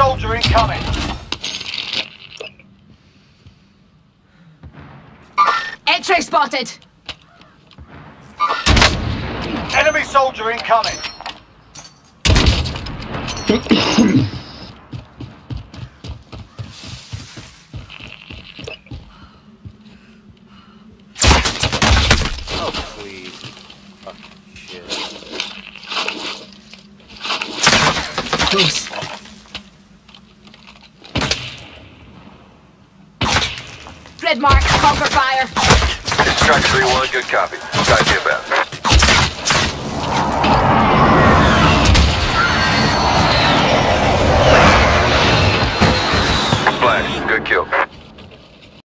soldier incoming. X-ray spotted! Enemy soldier incoming. Oh, please. Fucking shit. Close. Red mark. bunker fire. Strike 3-1, good copy. Got you back. Flash, good kill.